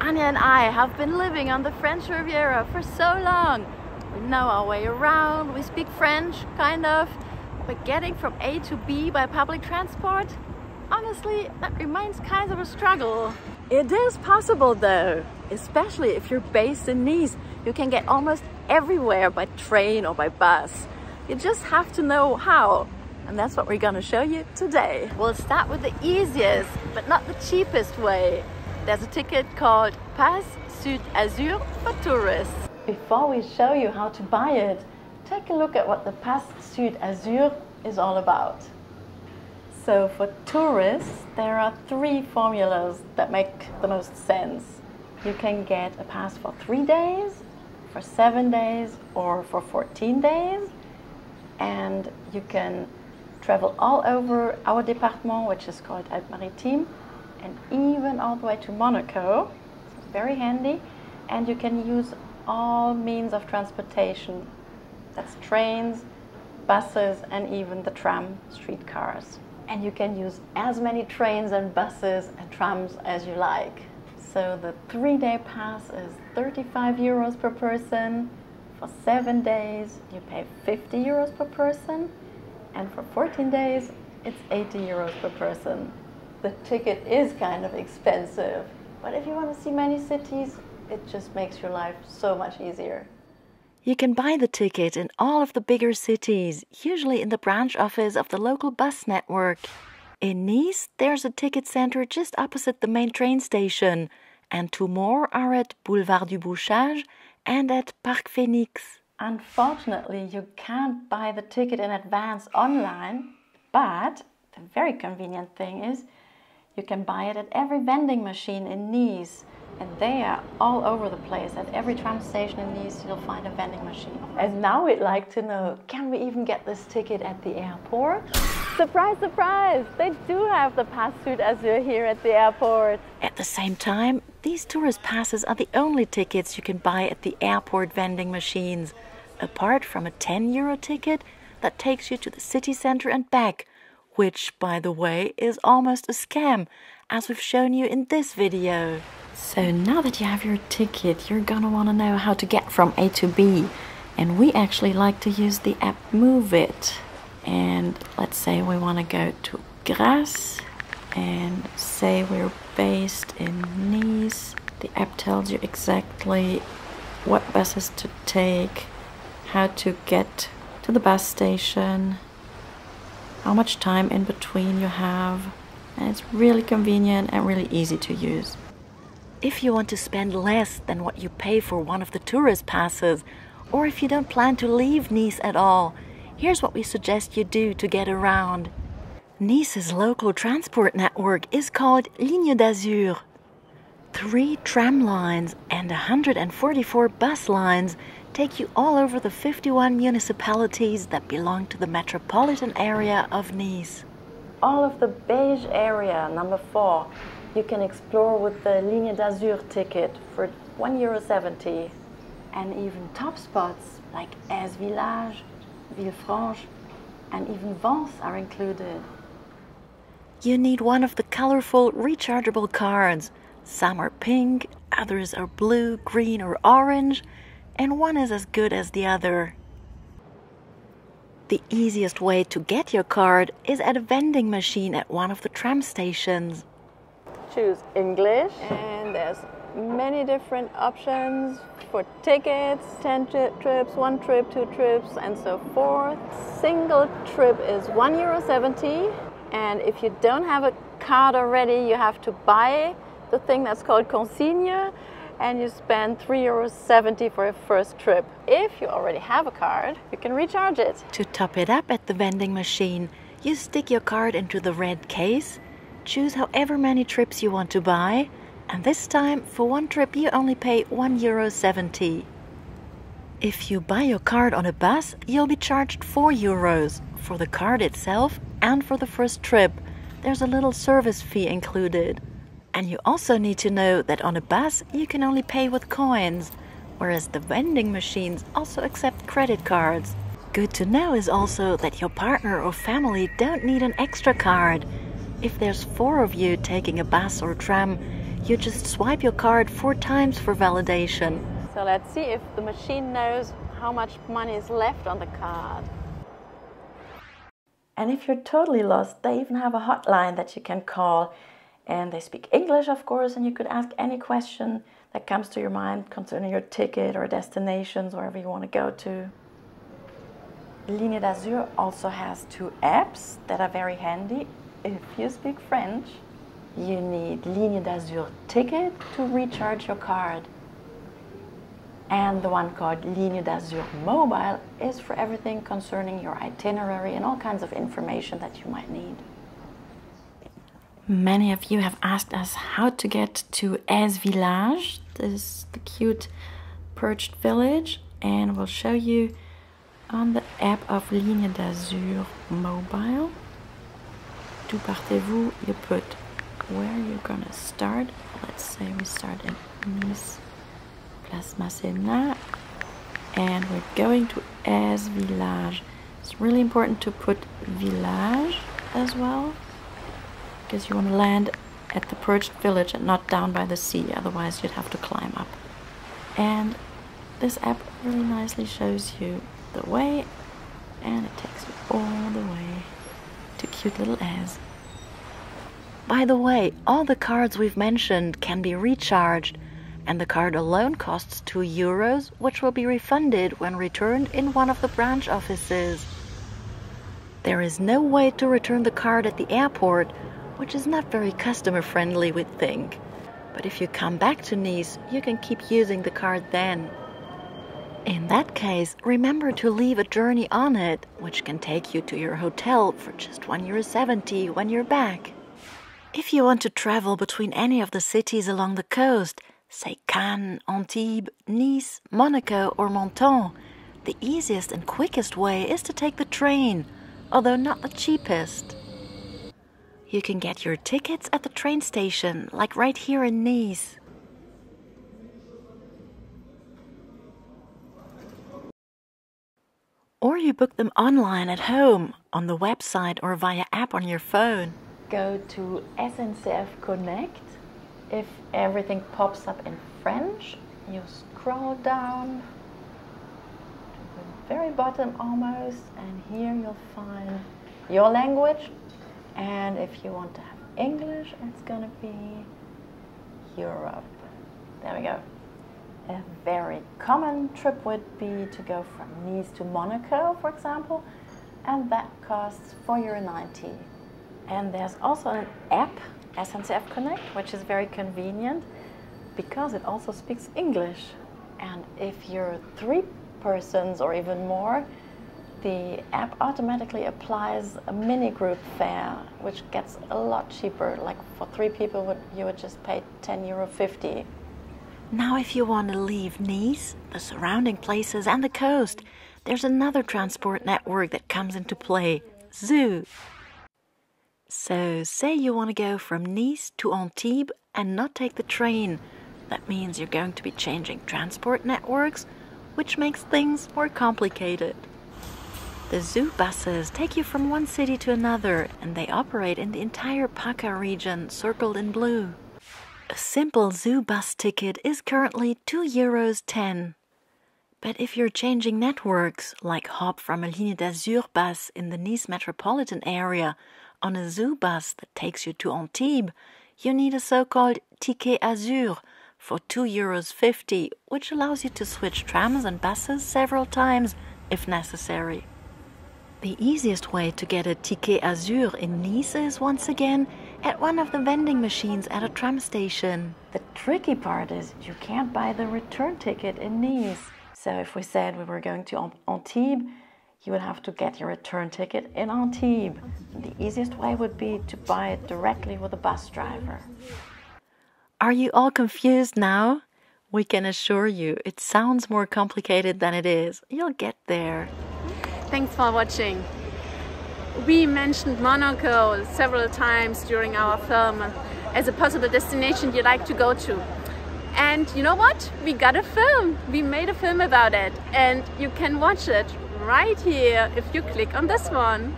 Anja and I have been living on the French Riviera for so long. We know our way around, we speak French, kind of, but getting from A to B by public transport, honestly, that remains kind of a struggle. It is possible though, especially if you're based in Nice. You can get almost everywhere by train or by bus. You just have to know how. And that's what we're gonna show you today. We'll start with the easiest, but not the cheapest way. There's a ticket called Pass Sud Azur for tourists. Before we show you how to buy it, take a look at what the Pass Sud Azur is all about. So for tourists, there are three formulas that make the most sense. You can get a pass for three days, for seven days, or for 14 days. And you can travel all over our department, which is called Alpes-Maritimes, and even all the way to Monaco. So it's very handy. And you can use all means of transportation. That's trains, buses, and even the tram streetcars. And you can use as many trains and buses and trams as you like. So the three-day pass is 35 euros per person. For seven days, you pay 50 euros per person. And for 14 days, it's 80 euros per person the ticket is kind of expensive. But if you want to see many cities, it just makes your life so much easier. You can buy the ticket in all of the bigger cities, usually in the branch office of the local bus network. In Nice, there's a ticket center just opposite the main train station, and two more are at Boulevard du Bouchage and at Parc Phoenix. Unfortunately, you can't buy the ticket in advance online, but the very convenient thing is you can buy it at every vending machine in Nice. And they are all over the place. At every tram station in Nice, you'll find a vending machine. And now we'd like to know, can we even get this ticket at the airport? Surprise, surprise! They do have the Pass Sud Azur here at the airport. At the same time, these tourist passes are the only tickets you can buy at the airport vending machines, apart from a 10 euro ticket that takes you to the city center and back which, by the way, is almost a scam, as we've shown you in this video. So now that you have your ticket, you're gonna wanna know how to get from A to B. And we actually like to use the app Moovit. And let's say we wanna go to Grasse and say we're based in Nice. The app tells you exactly what buses to take, how to get to the bus station, how much time in between you have, and it's really convenient and really easy to use. If you want to spend less than what you pay for one of the tourist passes, or if you don't plan to leave Nice at all, here's what we suggest you do to get around. Nice's local transport network is called Lignes d'Azur. Three tram lines and 144 bus lines take you all over the 51 municipalities that belong to the metropolitan area of Nice. All of the beige area, number four, you can explore with the Lignes d'Azur ticket for €1.70. And even top spots like Èze Village, Villefranche, and even Vence are included. You need one of the colorful rechargeable cards. Some are pink, others are blue, green, or orange and one is as good as the other. The easiest way to get your card is at a vending machine at one of the tram stations. Choose English, and there's many different options for tickets 10 tri trips, one trip, two trips, and so forth. Single trip is €1.70, and if you don't have a card already, you have to buy the thing that's called consigne and you spend €3.70 for a first trip. If you already have a card, you can recharge it. To top it up at the vending machine, you stick your card into the red case, choose however many trips you want to buy, and this time for one trip you only pay 1 euro 70. If you buy your card on a bus, you'll be charged 4 euros for the card itself and for the first trip. There's a little service fee included. And you also need to know that on a bus you can only pay with coins, whereas the vending machines also accept credit cards. Good to know is also that your partner or family don't need an extra card. If there's four of you taking a bus or tram, You just swipe your card four times for validation. So let's see if the machine knows how much money is left on the card. And if you're totally lost, they even have a hotline that you can call. And they speak English, of course, and you could ask any question that comes to your mind concerning your ticket or destinations, wherever you want to go to. Lignes d'Azur also has two apps that are very handy. If you speak French, you need Lignes d'Azur ticket to recharge your card. And the one called Lignes d'Azur Mobile is for everything concerning your itinerary and all kinds of information that you might need. Many of you have asked us how to get to Èze Village, this the cute perched village, and we'll show you on the app of Lignes d'Azur Mobile. D'où partez-vous? You put where you're gonna start. Let's say we start in Nice, Place Masséna, and we're going to Èze Village. It's really important to put village as well because you want to land at the perched village and not down by the sea, otherwise you'd have to climb up. And this app really nicely shows you the way and it takes you all the way to cute little Èze. By the way, all the cards we've mentioned can be recharged and the card alone costs 2 euros, which will be refunded when returned in one of the branch offices. There is no way to return the card at the airport, which is not very customer friendly, we think. But if you come back to Nice, you can keep using the card then. In that case, remember to leave a journey on it, which can take you to your hotel for just 1 euro 70 when you're back. If you want to travel between any of the cities along the coast, say Cannes, Antibes, Nice, Monaco, or Menton, the easiest and quickest way is to take the train, although not the cheapest. You can get your tickets at the train station, like right here in Nice. Or you book them online at home, on the website, or via app on your phone. Go to SNCF Connect. If everything pops up in French, you scroll down to the very bottom almost, and here you'll find your language and if you want to have English, it's going to be Europe. There we go. A very common trip would be to go from Nice to Monaco, for example, and that costs €4.90. And there's also an app, SNCF Connect, which is very convenient because it also speaks English. And if you're three persons or even more, the app automatically applies a mini group fare, which gets a lot cheaper. Like for three people, you would just pay 10 euro 50. Now, if you want to leave Nice, the surrounding places, and the coast, there's another transport network that comes into play Zou. So, say you want to go from Nice to Antibes and not take the train. That means you're going to be changing transport networks, which makes things more complicated. The Zou buses take you from one city to another and they operate in the entire PACA region circled in blue. A simple Zou bus ticket is currently 2 euros 10. But if you're changing networks, like hop from a Lignes d'Azur bus in the Nice metropolitan area on a Zou bus that takes you to Antibes, you need a so-called ticket Azur for 2 euros 50, which allows you to switch trams and buses several times if necessary. The easiest way to get a ticket Azur in Nice is once again at one of the vending machines at a tram station. The tricky part is you can't buy the return ticket in Nice. So if we said we were going to Antibes, you would have to get your return ticket in Antibes. The easiest way would be to buy it directly with a bus driver. Are you all confused now? We can assure you it sounds more complicated than it is. You'll get there. Thanks for watching. We mentioned Monaco several times during our film as a possible destination you'd like to go to. And you know what? We got a film. We made a film about it and you can watch it right here if you click on this one.